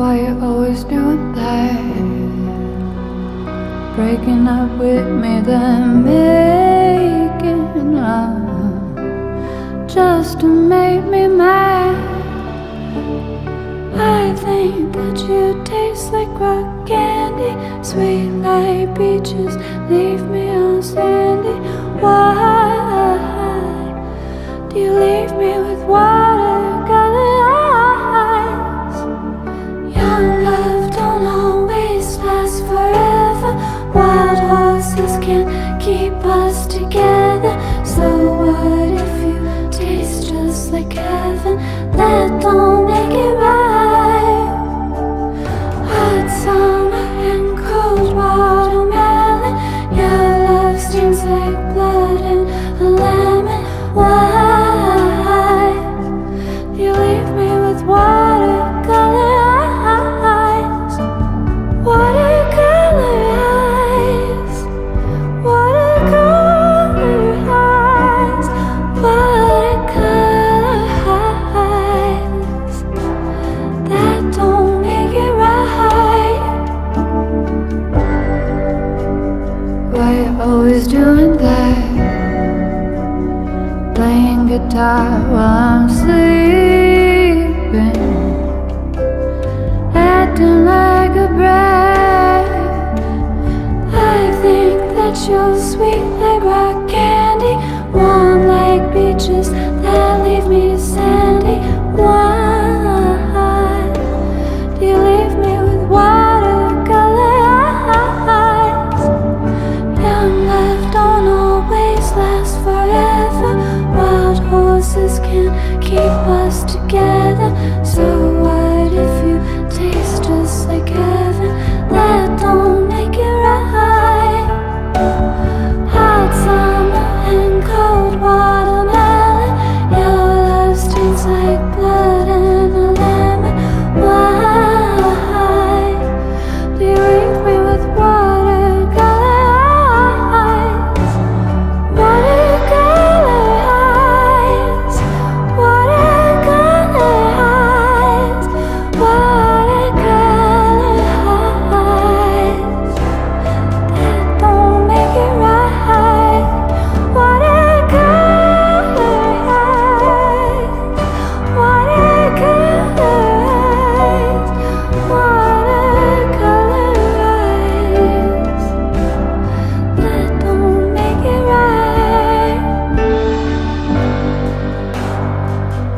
Why you always doing that? Breaking up with me, then making love just to make me mad. I think that you taste like rock candy, sweet like peaches. Leave me on sandy. Why do you leave me with why? like blood and a lemon. Wine. Always doing that. Playing guitar while I'm sleeping. Acting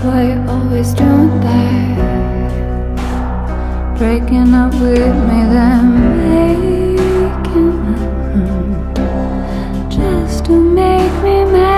Why you always doing that? Breaking up with me then making up Just to make me mad